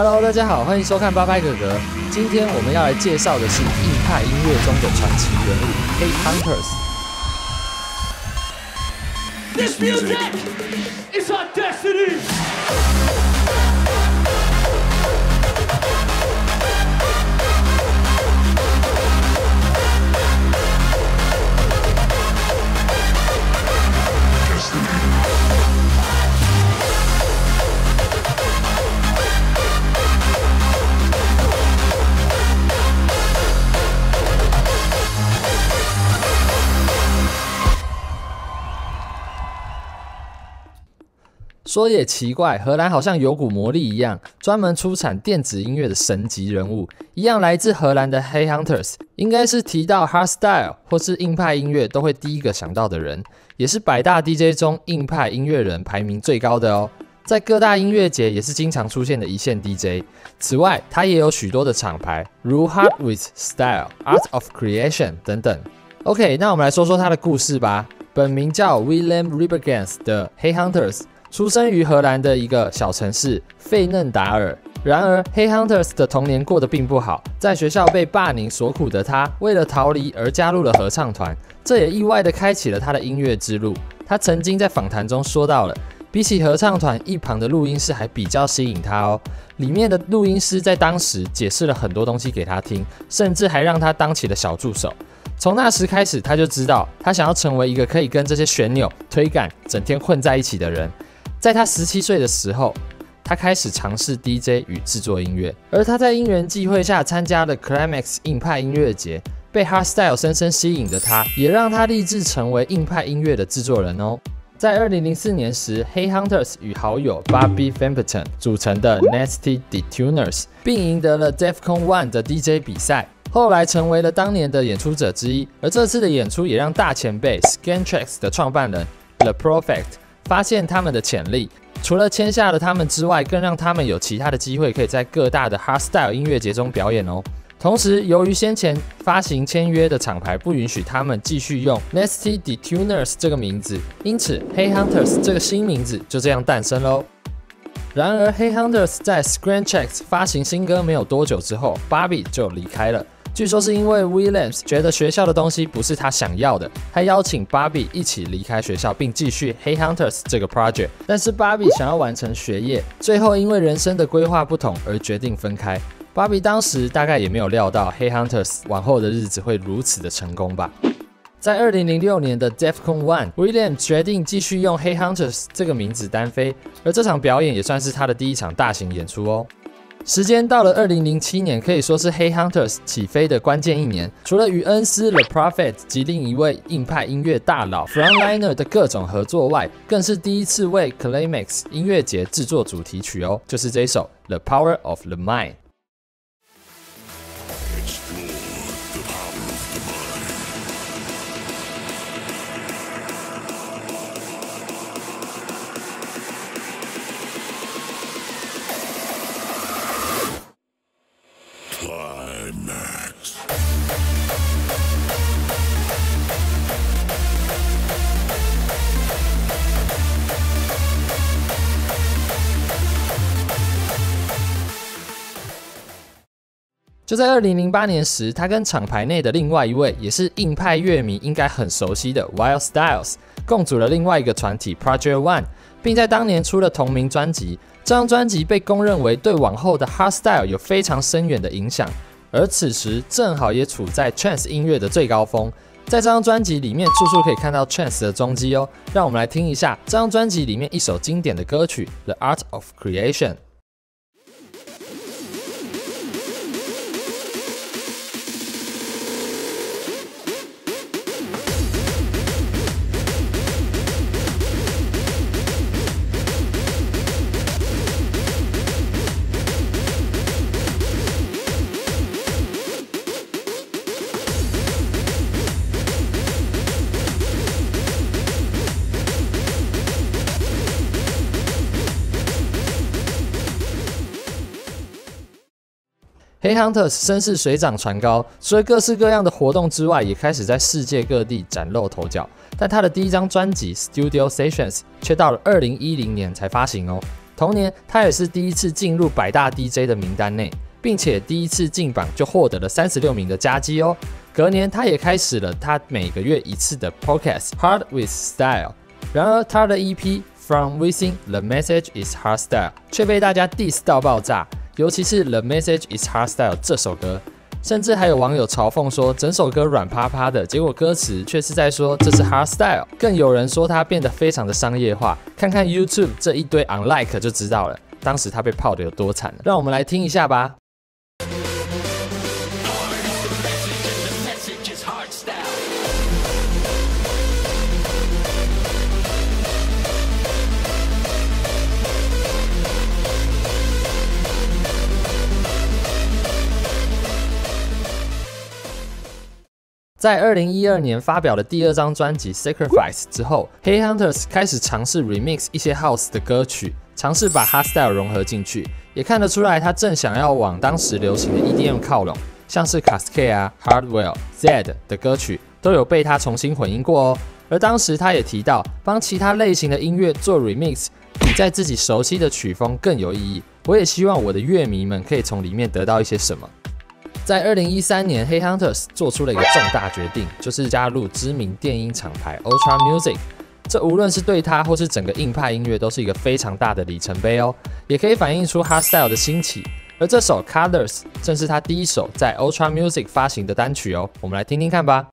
Hello，大家好，欢迎收看八拍哥哥。今天我们要来介绍的是硬派音乐中的传奇人物 k Hunters。This music is our destiny. 说也奇怪，荷兰好像有股魔力一样，专门出产电子音乐的神级人物，一样来自荷兰的 Hey Hunters，应该是提到 hardstyle 或是硬派音乐都会第一个想到的人，也是百大 DJ 中硬派音乐人排名最高的哦。在各大音乐节也是经常出现的一线 DJ。此外，他也有许多的厂牌，如 Hard with Style、Art of Creation 等等。OK，那我们来说说他的故事吧。本名叫 William Ribergans 的 Hey Hunters。出生于荷兰的一个小城市费嫩达尔。然而，Hey Hunters 的童年过得并不好，在学校被霸凌所苦的他，为了逃离而加入了合唱团，这也意外的开启了他的音乐之路。他曾经在访谈中说到了，比起合唱团，一旁的录音室还比较吸引他哦。里面的录音师在当时解释了很多东西给他听，甚至还让他当起了小助手。从那时开始，他就知道他想要成为一个可以跟这些旋钮、推杆整天混在一起的人。在他十七岁的时候，他开始尝试 DJ 与制作音乐，而他在因缘际会下参加了 Climax 硬派音乐节，被 Hardstyle 深深吸引的他，也让他立志成为硬派音乐的制作人哦。在二零零四年时，Hey Hunters 与好友 Bobby Famperton 组成的 Nasty Detuners，并赢得了 Defcon One 的 DJ 比赛，后来成为了当年的演出者之一。而这次的演出也让大前辈 Scantrax 的创办人 The Prophet 发现他们的潜力，除了签下了他们之外，更让他们有其他的机会可以在各大的 Hardstyle 音乐节中表演哦。同时，由于先前发行签约的厂牌不允许他们继续用 Nasty Detuners 这个名字，因此 Hey Hunters 这个新名字就这样诞生喽。然而，Hey Hunters 在 Scantrax 发行新歌没有多久之后，Bobby 就离开了。据说是因为 Williams 觉得学校的东西不是他想要的，他邀请 Bobby 一起离开学校，并继续 Hey Hunters 这个 project。但是 Bobby 想要完成学业，最后因为人生的规划不同而决定分开。Bobby 当时大概也没有料到 Hey Hunters 往后的日子会如此的成功吧。在二零零六年的 Defcon One，Williams 决定继续用 Hey Hunters 这个名字单飞，而这场表演也算是他的第一场大型演出哦。时间到了二零零七年，可以说是 Hey Hunters 起飞的关键一年。除了与恩斯 The Prophet 及另一位硬派音乐大佬 Frontliner 的各种合作外，更是第一次为 Climax 音乐节制作主题曲哦，就是这一首 The Power of the Mind。就在二零零八年时，他跟厂牌内的另外一位也是硬派乐迷应该很熟悉的 Wild Styles 共组了另外一个团体 Project One，并在当年出了同名专辑。这张专辑被公认为对往后的 Hardstyle 有非常深远的影响，而此时正好也处在 Trance 音乐的最高峰。在这张专辑里面，处处可以看到 Trance 的踪迹哦。让我们来听一下这张专辑里面一首经典的歌曲《The Art of Creation》。黑 Hunters 声势水涨船高，除了各式各样的活动之外，也开始在世界各地崭露头角。但他的第一张专辑《Studio Sessions》却到了二零一零年才发行哦。同年，他也是第一次进入百大 DJ 的名单内，并且第一次进榜就获得了三十六名的佳绩哦。隔年，他也开始了他每个月一次的 Podcast Hard with Style。然而，他的 EP From Within The Message Is Hardstyle 却被大家 diss 到爆炸，尤其是 The Message Is Hardstyle 这首歌。甚至还有网友嘲讽说，整首歌软趴趴的，结果歌词却是在说这是 hard style。更有人说他变得非常的商业化，看看 YouTube 这一堆 unlike 就知道了，当时他被泡的有多惨。让我们来听一下吧。在二零一二年发表了第二张专辑《Sacrifice》之后，，Hey Hunters 开始尝试 remix 一些 House 的歌曲，尝试把 Hardstyle 融合进去，也看得出来他正想要往当时流行的 EDM 靠拢，像是 Cascade 啊、Hardwell、Zed 的歌曲都有被他重新混音过哦。而当时他也提到，帮其他类型的音乐做 remix，比在自己熟悉的曲风更有意义。我也希望我的乐迷们可以从里面得到一些什么。在二零一三年，黑 Hunters 做出了一个重大决定，就是加入知名电音厂牌 Ultra Music。这无论是对他或是整个硬派音乐，都是一个非常大的里程碑哦，也可以反映出 Hardstyle 的兴起。而这首 Colors 正是他第一首在 Ultra Music 发行的单曲哦，我们来听听看吧。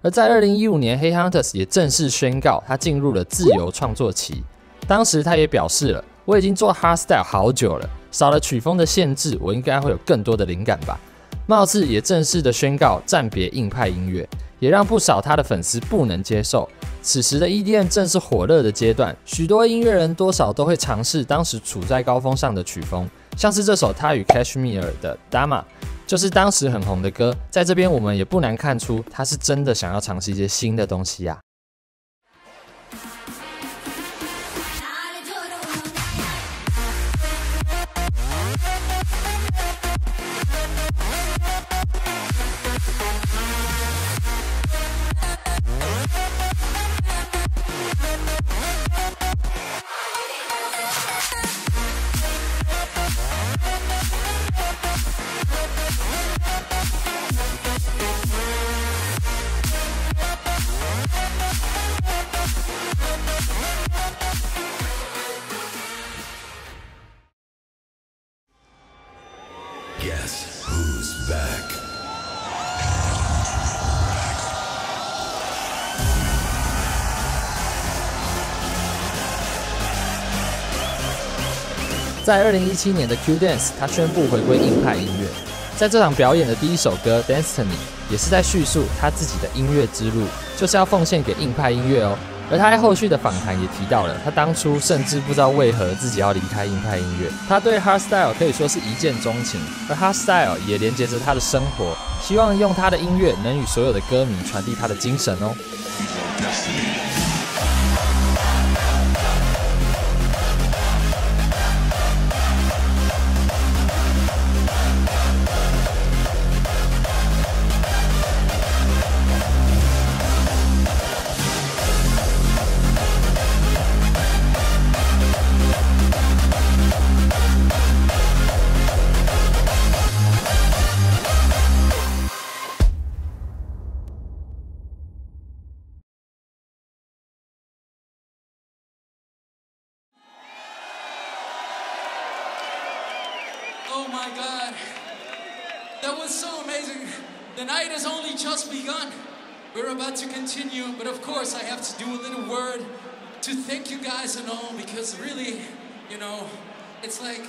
而在二零一五年，黑 Hunters 也正式宣告他进入了自由创作期。当时他也表示了：“我已经做 Hardstyle 好久了，少了曲风的限制，我应该会有更多的灵感吧。”貌似也正式的宣告暂别硬派音乐，也让不少他的粉丝不能接受。此时的 EDM 正是火热的阶段，许多音乐人多少都会尝试当时处在高峰上的曲风，像是这首他与 Cashmere 的 Dama。就是当时很红的歌，在这边我们也不难看出，他是真的想要尝试一些新的东西呀。在二零一七年的 Q Dance，他宣布回归硬派音乐。在这场表演的第一首歌《Destiny》，也是在叙述他自己的音乐之路，就是要奉献给硬派音乐哦。而他在后续的访谈也提到了，他当初甚至不知道为何自己要离开硬派音乐。他对 Hardstyle 可以说是一见钟情，而 Hardstyle 也连接着他的生活，希望用他的音乐能与所有的歌迷传递他的精神哦。Continue, but of course I have to do a little word to thank you guys and all because really, you know, it's like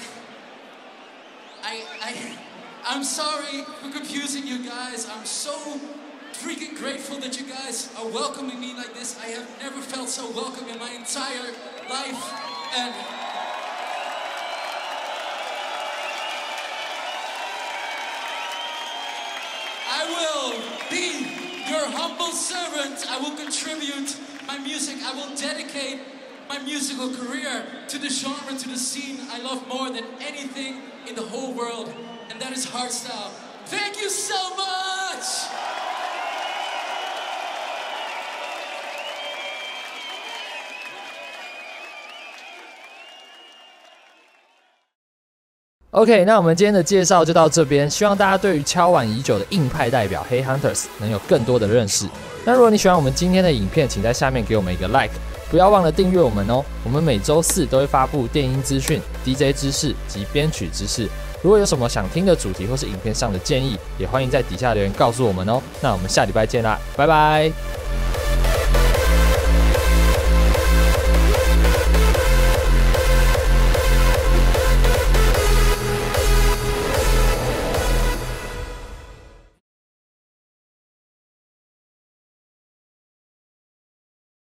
I I I'm sorry for confusing you guys. I'm so freaking grateful that you guys are welcoming me like this. I have never felt so welcome in my entire life and servant. I will contribute my music. I will dedicate my musical career to the genre, to the scene I love more than anything in the whole world, and that is hardstyle. Thank you so much! OK，那我们今天的介绍就到这边，希望大家对于敲碗已久的硬派代表黑 Hunters 能有更多的认识。 那如果你喜欢我们今天的影片，请在下面给我们一个 like，不要忘了订阅我们哦。我们每周四都会发布电音资讯、DJ 知识及编曲知识。如果有什么想听的主题或是影片上的建议，也欢迎在底下留言告诉我们哦。那我们下礼拜见啦，拜拜。